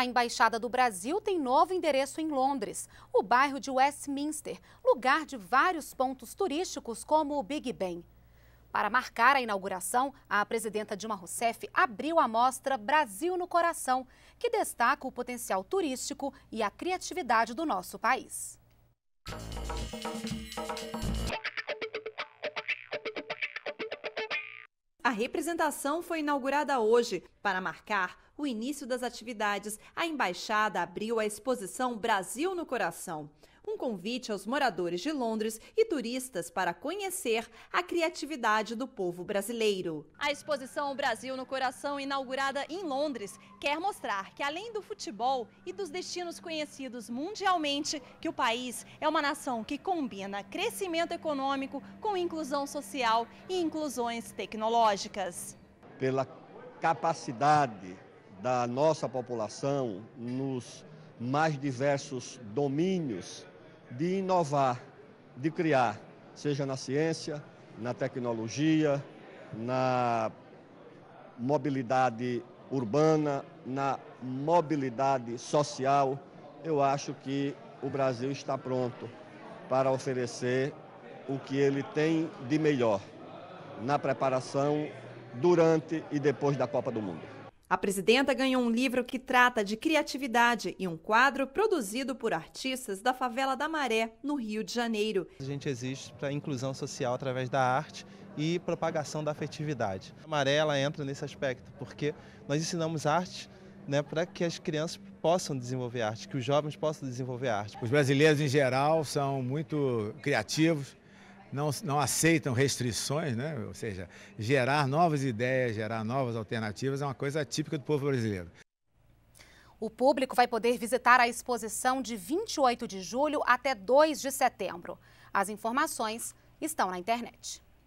A Embaixada do Brasil tem novo endereço em Londres, o bairro de Westminster, lugar de vários pontos turísticos como o Big Ben. Para marcar a inauguração, a presidenta Dilma Rousseff abriu a mostra Brasil no Coração, que destaca o potencial turístico e a criatividade do nosso país. A representação foi inaugurada hoje. Para marcar o início das atividades, a embaixada abriu a exposição Brasil no Coração um convite aos moradores de Londres e turistas para conhecer a criatividade do povo brasileiro. A exposição Brasil no Coração, inaugurada em Londres, quer mostrar que além do futebol e dos destinos conhecidos mundialmente, que o país é uma nação que combina crescimento econômico com inclusão social e inclusões tecnológicas. Pela capacidade da nossa população nos mais diversos domínios de inovar, de criar, seja na ciência, na tecnologia, na mobilidade urbana, na mobilidade social. Eu acho que o Brasil está pronto para oferecer o que ele tem de melhor na preparação durante e depois da Copa do Mundo. A presidenta ganhou um livro que trata de criatividade e um quadro produzido por artistas da favela da Maré, no Rio de Janeiro. A gente existe para inclusão social através da arte e propagação da afetividade. A Maré ela entra nesse aspecto porque nós ensinamos arte né, para que as crianças possam desenvolver arte, que os jovens possam desenvolver arte. Os brasileiros em geral são muito criativos, não, não aceitam restrições, né? ou seja, gerar novas ideias, gerar novas alternativas é uma coisa típica do povo brasileiro. O público vai poder visitar a exposição de 28 de julho até 2 de setembro. As informações estão na internet.